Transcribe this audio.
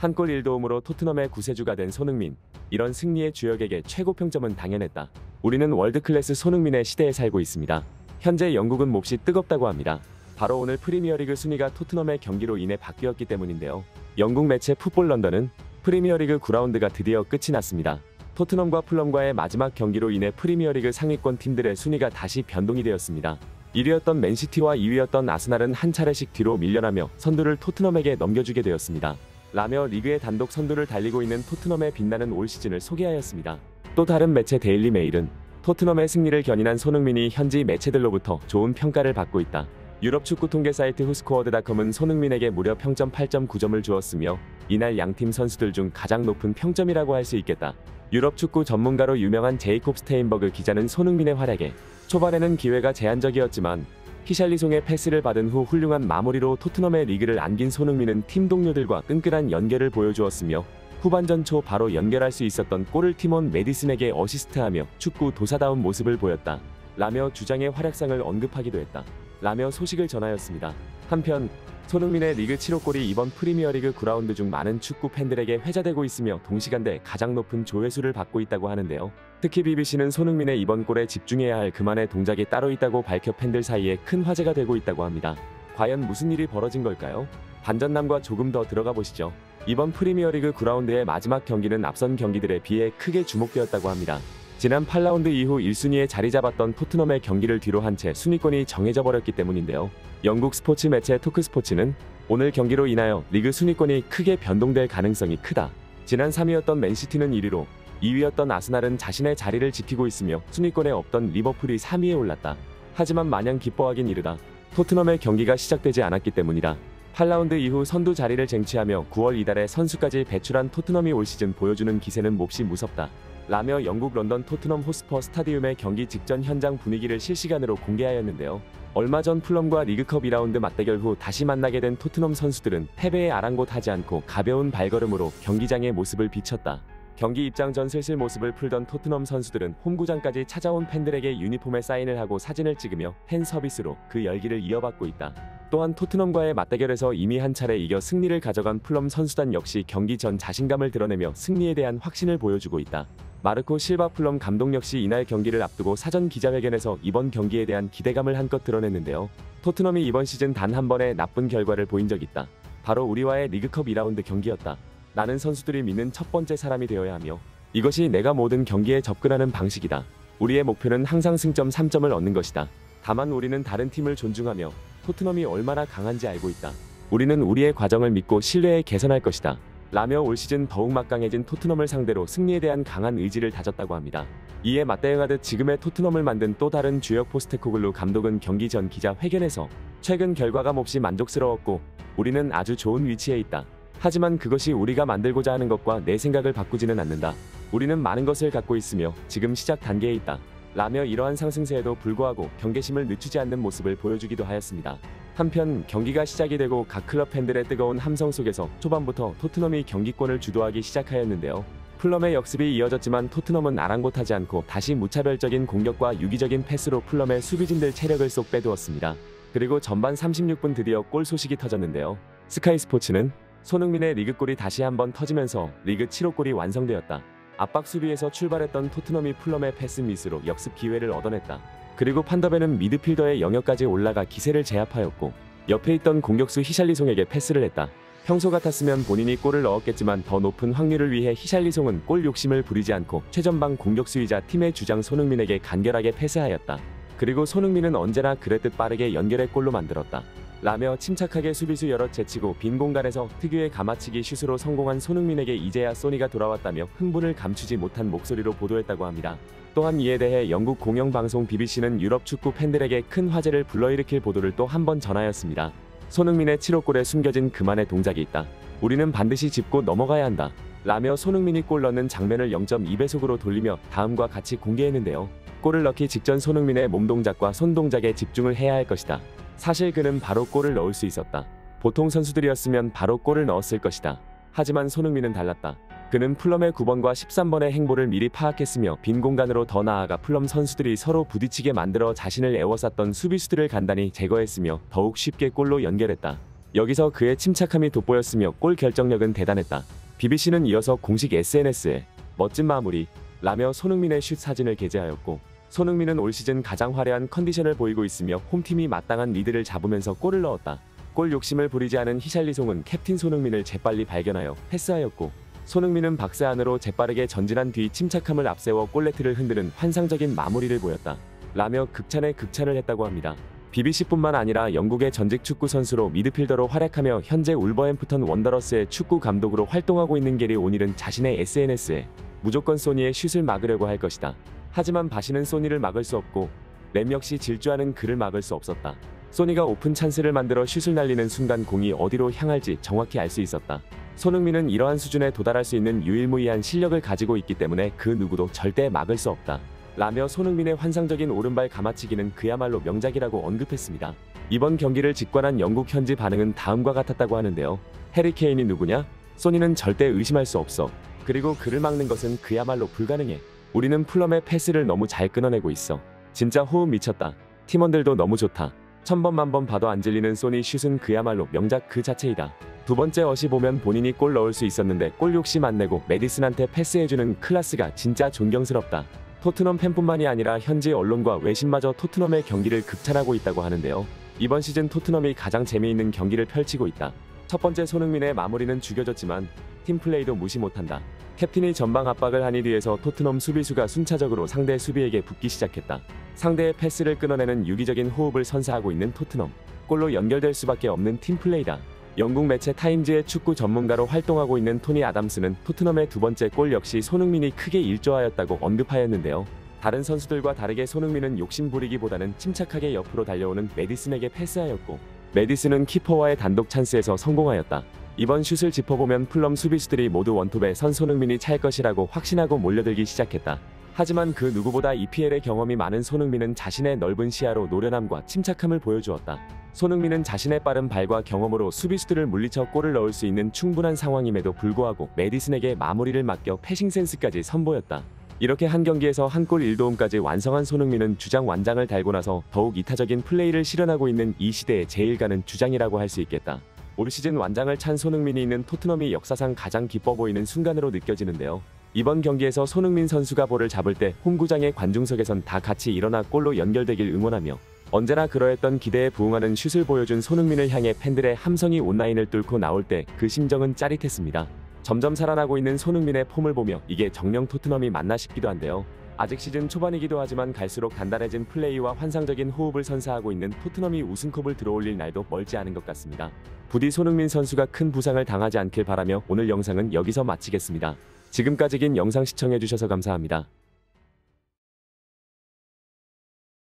한 골 1도움으로 토트넘의 구세주가 된 손흥민. 이런 승리의 주역에게 최고 평점은 당연했다. 우리는 월드클래스 손흥민의 시대에 살고 있습니다. 현재 영국은 몹시 뜨겁다고 합니다. 바로 오늘 프리미어리그 순위가 토트넘의 경기로 인해 바뀌었기 때문인데요. 영국 매체 풋볼 런던은 프리미어리그 9라운드가 드디어 끝이 났습니다. 토트넘과 풀럼과의 마지막 경기로 인해 프리미어리그 상위권 팀들의 순위가 다시 변동이 되었습니다. 1위였던 맨시티와 2위였던 아스날은 한 차례씩 뒤로 밀려나며 선두를 토트넘에게 넘겨주게 되었습니다. 라며 리그의 단독 선두를 달리고 있는 토트넘의 빛나는 올 시즌을 소개하였습니다. 또 다른 매체 데일리 메일은 토트넘의 승리를 견인한 손흥민이 현지 매체들로부터 좋은 평가를 받고 있다. 유럽 축구 통계 사이트 후스코어드닷컴은 손흥민에게 무려 평점 8.9점을 주었으며 이날 양팀 선수들 중 가장 높은 평점이라고 할 수 있겠다. 유럽 축구 전문가로 유명한 제이콥 스테인버그 기자는 손흥민의 활약에 초반에는 기회가 제한적이었지만 히샬리송의 패스를 받은 후 훌륭한 마무리로 토트넘의 리드를 안긴 손흥민은 팀 동료들과 끈끈한 연결을 보여주었으며 후반전 초 바로 연결할 수 있었던 골을 팀원 메디슨에게 어시스트하며 축구 도사다운 모습을 보였다. 라며 주장의 활약상을 언급하기도 했다. 라며 소식을 전하였습니다. 한편 손흥민의 리그 7호 골이 이번 프리미어리그 9라운드 중 많은 축구 팬들에게 회자되고 있으며 동시간대 가장 높은 조회수를 받고 있다고 하는데요. 특히 BBC는 손흥민의 이번 골에 집중해야 할 그만의 동작이 따로 있다고 밝혀 팬들 사이에 큰 화제가 되고 있다고 합니다. 과연 무슨 일이 벌어진 걸까요? 반전남과 조금 더 들어가 보시죠. 이번 프리미어리그 9라운드의 마지막 경기는 앞선 경기들에 비해 크게 주목되었다고 합니다. 지난 8라운드 이후 1순위에 자리 잡았던 토트넘의 경기를 뒤로 한 채 순위권이 정해져 버렸기 때문인데요. 영국 스포츠 매체 토크스포츠는 오늘 경기로 인하여 리그 순위권이 크게 변동될 가능성이 크다. 지난 3위였던 맨시티는 1위로 2위였던 아스날은 자신의 자리를 지키고 있으며 순위권에 없던 리버풀이 3위에 올랐다. 하지만 마냥 기뻐하긴 이르다. 토트넘의 경기가 시작되지 않았기 때문이다. 8라운드 이후 선두 자리를 쟁취하며 9월 이달의 선수까지 배출한 토트넘이 올 시즌 보여주는 기세는 몹시 무섭다. 라며 영국 런던 토트넘 호스퍼 스타디움의 경기 직전 현장 분위기를 실시간으로 공개하였는데요. 얼마 전 풀럼과 리그컵 2라운드 맞대결 후 다시 만나게 된 토트넘 선수들은 패배에 아랑곳하지 않고 가벼운 발걸음으로 경기장의 모습을 비쳤다. 경기 입장 전 슬슬 몸을 풀던 토트넘 선수들은 홈구장까지 찾아온 팬들에게 유니폼에 사인을 하고 사진을 찍으며 팬 서비스로 그 열기를 이어받고 있다. 또한 토트넘과의 맞대결에서 이미 한 차례 이겨 승리를 가져간 풀럼 선수단 역시 경기 전 자신감을 드러내며 승리에 대한 확신을 보여주고 있다. 마르코 실바 풀럼 감독 역시 이날 경기를 앞두고 사전 기자회견에서 이번 경기에 대한 기대감을 한껏 드러냈는데요. 토트넘이 이번 시즌 단 한 번의 나쁜 결과를 보인 적 있다. 바로 우리와의 리그컵 2라운드 경기였다. 나는 선수들이 믿는 첫 번째 사람이 되어야 하며 이것이 내가 모든 경기에 접근하는 방식이다. 우리의 목표는 항상 승점 3점을 얻는 것이다. 다만 우리는 다른 팀을 존중하며 토트넘이 얼마나 강한지 알고 있다. 우리는 우리의 과정을 믿고 신뢰에 개선할 것이다. 라며 올 시즌 더욱 막강해진 토트넘을 상대로 승리에 대한 강한 의지를 다졌다고 합니다. 이에 맞대응하듯 지금의 토트넘을 만든 또 다른 주역 포스테코글루 감독은 경기 전 기자 회견에서 최근 결과가 몹시 만족스러웠고 우리는 아주 좋은 위치에 있다. 하지만 그것이 우리가 만들고자 하는 것과 내 생각을 바꾸지는 않는다. 우리는 많은 것을 갖고 있으며 지금 시작 단계에 있다. 라며 이러한 상승세에도 불구하고 경계심을 늦추지 않는 모습을 보여주기도 하였습니다. 한편 경기가 시작이 되고 각 클럽 팬들의 뜨거운 함성 속에서 초반부터 토트넘이 경기권을 주도하기 시작하였는데요. 풀럼의 역습이 이어졌지만 토트넘은 아랑곳하지 않고 다시 무차별적인 공격과 유기적인 패스로 풀럼의 수비진들 체력을 쏙 빼두었습니다. 그리고 전반 36분 드디어 골 소식이 터졌는데요. 스카이 스포츠는 손흥민의 리그골이 다시 한번 터지면서 리그 7호 골이 완성되었다. 압박 수비에서 출발했던 토트넘이 풀럼의 패스 미스로 역습 기회를 얻어냈다. 그리고 판더벤은 미드필더의 영역까지 올라가 기세를 제압하였고 옆에 있던 공격수 히샬리송에게 패스를 했다. 평소 같았으면 본인이 골을 넣었겠지만 더 높은 확률을 위해 히샬리송은 골 욕심을 부리지 않고 최전방 공격수이자 팀의 주장 손흥민에게 간결하게 패스하였다. 그리고 손흥민은 언제나 그랬듯 빠르게 연결의 골로 만들었다. 라며 침착하게 수비수 여럿 제치고 빈 공간에서 특유의 가마치기 슛으로 성공한 손흥민에게 이제야 소니가 돌아왔다며 흥분을 감추지 못한 목소리로 보도했다고 합니다. 또한 이에 대해 영국 공영방송 BBC는 유럽 축구 팬들에게 큰 화제를 불러일으킬 보도를 또 한 번 전하였습니다. 손흥민의 7호 골에 숨겨진 그만의 동작이 있다. 우리는 반드시 짚고 넘어가야 한다. 라며 손흥민이 골 넣는 장면을 0.2배속으로 돌리며 다음과 같이 공개했는데요. 골을 넣기 직전 손흥민의 몸 동작과 손 동작에 집중을 해야 할 것이다. 사실 그는 바로 골을 넣을 수 있었다. 보통 선수들이었으면 바로 골을 넣었을 것이다. 하지만 손흥민은 달랐다. 그는 풀럼의 9번과 13번의 행보를 미리 파악했으며 빈 공간으로 더 나아가 풀럼 선수들이 서로 부딪히게 만들어 자신을 에워쌌던 수비수들을 간단히 제거했으며 더욱 쉽게 골로 연결했다. 여기서 그의 침착함이 돋보였으며 골 결정력은 대단했다. BBC는 이어서 공식 SNS에 멋진 마무리 라며 손흥민의 슛 사진을 게재하였고 손흥민은 올 시즌 가장 화려한 컨디션을 보이고 있으며 홈팀이 마땅한 리드를 잡으면서 골을 넣었다. 골 욕심을 부리지 않은 히샬리송은 캡틴 손흥민을 재빨리 발견하여 패스하였고 손흥민은 박스 안으로 재빠르게 전진한 뒤 침착함을 앞세워 골네트를 흔드는 환상적인 마무리를 보였다. 라며 극찬에 극찬을 했다고 합니다. BBC뿐만 아니라 영국의 전직 축구 선수로 미드필더로 활약하며 현재 울버햄프턴 원더러스의 축구 감독으로 활동하고 있는 게리 오닐은 자신의 SNS에 무조건 소니의 슛을 막으려고 할 것이다. 하지만 바시는 소니를 막을 수 없고 램 역시 질주하는 그를 막을 수 없었다. 소니가 오픈 찬스를 만들어 슛을 날리는 순간 공이 어디로 향할지 정확히 알 수 있었다. 손흥민은 이러한 수준에 도달할 수 있는 유일무이한 실력을 가지고 있기 때문에 그 누구도 절대 막을 수 없다. 라며 손흥민의 환상적인 오른발 감아치기는 그야말로 명작이라고 언급했습니다. 이번 경기를 직관한 영국 현지 반응은 다음과 같았다고 하는데요. 해리 케인이 누구냐? 소니는 절대 의심할 수 없어. 그리고 그를 막는 것은 그야말로 불가능해. 우리는 풀럼의 패스를 너무 잘 끊어내고 있어. 진짜 호흡 미쳤다. 팀원들도 너무 좋다. 천번 만 번 봐도 안 질리는 소니 슛은 그야말로 명작 그 자체이다. 두 번째 어시 보면 본인이 골 넣을 수 있었는데 골 욕심 안 내고 메디슨한테 패스해주는 클라스가 진짜 존경스럽다. 토트넘 팬뿐만이 아니라 현지 언론과 외신마저 토트넘의 경기를 극찬하고 있다고 하는데요. 이번 시즌 토트넘이 가장 재미있는 경기를 펼치고 있다. 첫 번째 손흥민의 마무리는 죽여줬지만 팀플레이도 무시 못한다. 캡틴이 전방 압박을 하니 뒤에서 토트넘 수비수가 순차적으로 상대 수비에게 붙기 시작했다. 상대의 패스를 끊어내는 유기적인 호흡을 선사하고 있는 토트넘. 골로 연결될 수밖에 없는 팀플레이다. 영국 매체 타임즈의 축구 전문가로 활동하고 있는 토니 아담스는 토트넘의 두 번째 골 역시 손흥민이 크게 일조하였다고 언급하였는데요. 다른 선수들과 다르게 손흥민은 욕심 부리기보다는 침착하게 옆으로 달려오는 메디슨에게 패스하였고 메디슨은 키퍼와의 단독 찬스에서 성공하였다. 이번 슛을 짚어보면 플럼 수비수들이 모두 원톱에 선 손흥민이 찰 것이라고 확신하고 몰려들기 시작했다. 하지만 그 누구보다 EPL의 경험이 많은 손흥민은 자신의 넓은 시야로 노련함과 침착함을 보여주었다. 손흥민은 자신의 빠른 발과 경험으로 수비수들을 물리쳐 골을 넣을 수 있는 충분한 상황임에도 불구하고 메디슨에게 마무리를 맡겨 패싱 센스까지 선보였다. 이렇게 한 경기에서 한 골 1도움까지 완성한 손흥민은 주장 완장을 달고 나서 더욱 이타적인 플레이를 실현하고 있는 이 시대의 제일 가는 주장이라고 할 수 있겠다. 올 시즌 완장을 찬 손흥민이 있는 토트넘이 역사상 가장 기뻐 보이는 순간으로 느껴지는데요. 이번 경기에서 손흥민 선수가 볼을 잡을 때 홈구장의 관중석에선 다 같이 일어나 골로 연결되길 응원하며 언제나 그러했던 기대에 부응하는 슛을 보여준 손흥민을 향해 팬들의 함성이 온라인을 뚫고 나올 때 그 심정은 짜릿했습니다. 점점 살아나고 있는 손흥민의 폼을 보며 이게 정녕 토트넘이 맞나 싶기도 한데요. 아직 시즌 초반이기도 하지만 갈수록 단단해진 플레이와 환상적인 호흡을 선사하고 있는 토트넘이 우승컵을 들어올릴 날도 멀지 않은 것 같습니다. 부디 손흥민 선수가 큰 부상을 당하지 않길 바라며 오늘 영상은 여기서 마치겠습니다. 지금까지 긴 영상 시청해주셔서 감사합니다.